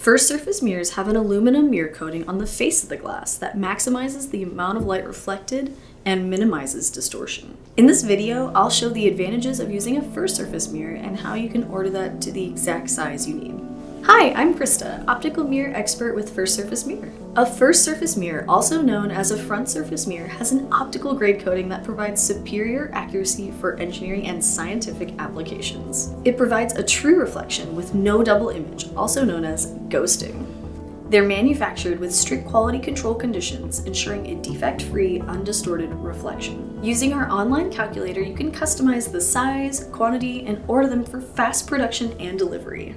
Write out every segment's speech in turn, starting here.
First surface mirrors have an aluminum mirror coating on the face of the glass that maximizes the amount of light reflected and minimizes distortion. In this video, I'll show the advantages of using a first surface mirror and how you can order that to the exact size you need. Hi, I'm Krista, optical mirror expert with First Surface Mirror. A first surface mirror, also known as a front surface mirror, has an optical grade coating that provides superior accuracy for engineering and scientific applications. It provides a true reflection with no double image, also known as ghosting. They're manufactured with strict quality control conditions, ensuring a defect-free, undistorted reflection. Using our online calculator, you can customize the size, quantity, and order them for fast production and delivery.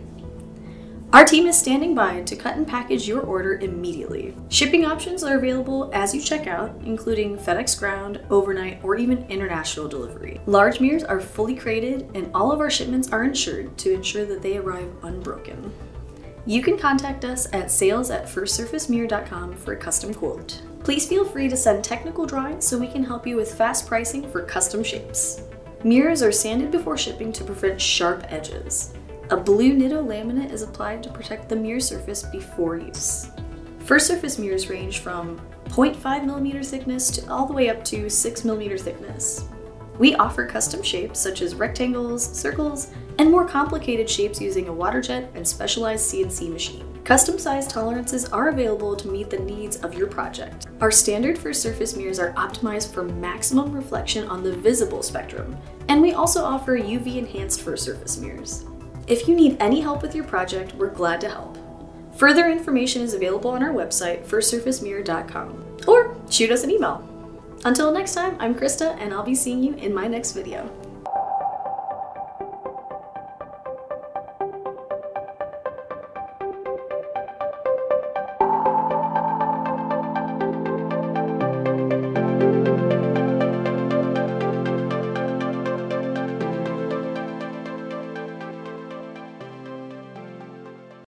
Our team is standing by to cut and package your order immediately. Shipping options are available as you check out, including FedEx Ground, overnight, or even international delivery. Large mirrors are fully crated, and all of our shipments are insured to ensure that they arrive unbroken. You can contact us at sales at firstsurfacemirror.com for a custom quote. Please feel free to send technical drawings so we can help you with fast pricing for custom shapes. Mirrors are sanded before shipping to prevent sharp edges. A blue Nitto laminate is applied to protect the mirror surface before use. First surface mirrors range from 0.5mm thickness to all the way up to 6mm thickness. We offer custom shapes such as rectangles, circles, and more complicated shapes using a water jet and specialized CNC machine. Custom size tolerances are available to meet the needs of your project. Our standard first surface mirrors are optimized for maximum reflection on the visible spectrum, and we also offer UV enhanced first surface mirrors. If you need any help with your project, we're glad to help. Further information is available on our website, firstsurfacemirror.com, or shoot us an email. Until next time, I'm Krista, and I'll be seeing you in my next video.